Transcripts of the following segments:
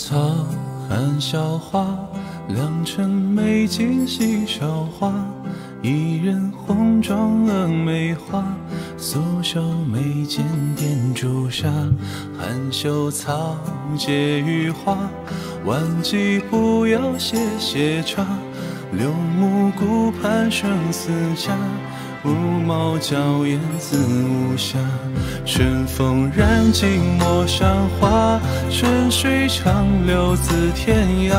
草，含笑花，良辰美景惜韶华。一人红妆峨眉花，素手眉间点朱砂。含羞草，解玉花，万机不要歇歇茶。六目顾盼生死家。五毛娇艳自无暇，春风染尽陌上花，春水长流自天涯。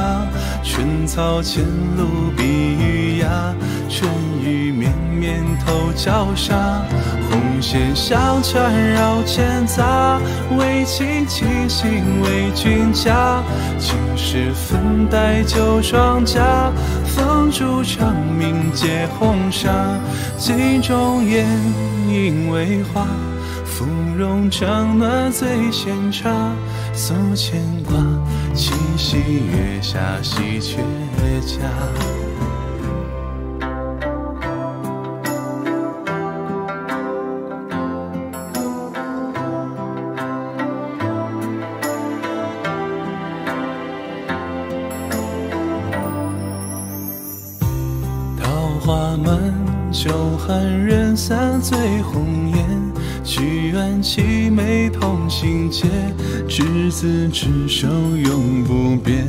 春草浅露碧玉牙，春雨绵绵透娇纱。红线相缠绕千匝，为卿倾心为君嫁。青石粉黛旧双甲，风烛长明借红纱。镜中颜，映为花，芙蓉帐暖最闲茶。诉牵挂，七夕月下喜鹊家。花满，酒酣人散醉红颜。举案齐眉同心结，执子之手永不变。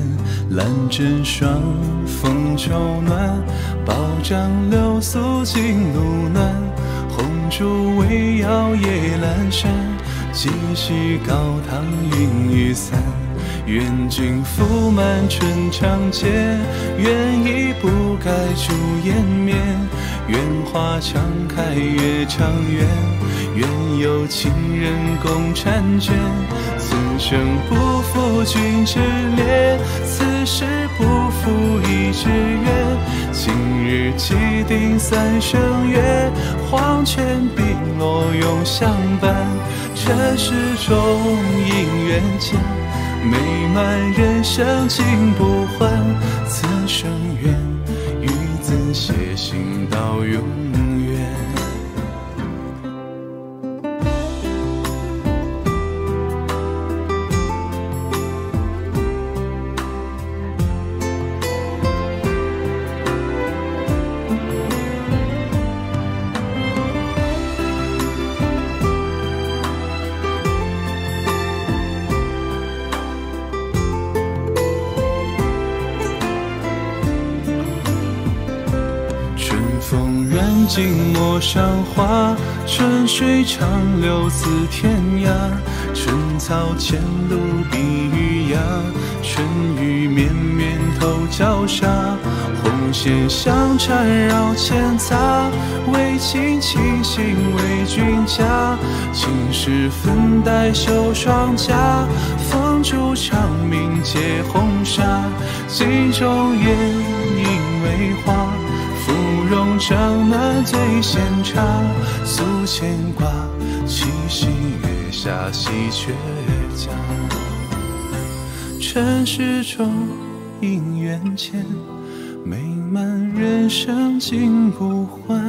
兰枕霜，风秋暖，宝帐流苏尽路暖。红烛微摇夜阑珊，几许高堂云雨散。愿君福满春长街，愿意不改朱颜面。愿花常开月长圆，愿有情人共婵娟。此生不负君之恋，此世不负一纸缘。今日既定三生约，黄泉碧落永相伴。尘世中姻缘间。满人生尽不换，此生愿与子偕行到永。静陌上花，春水长流自天涯。春草浅露碧玉牙，春雨绵绵透娇纱。红线香缠绕千匝，为卿倾心为君嫁。今时分带绣双颊，风烛长明借红纱。镜中月影为花。容帐暖醉闲茶，诉牵挂，七夕月下喜鹊家。尘世中姻缘间，美满人生尽不换。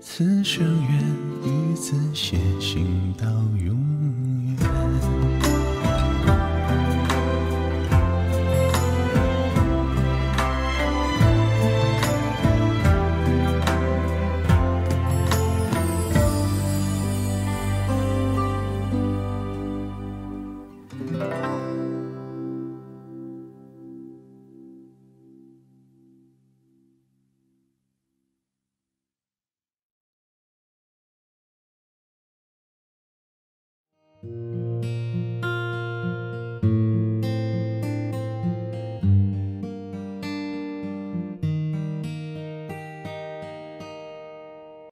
此生愿与子偕行到永远。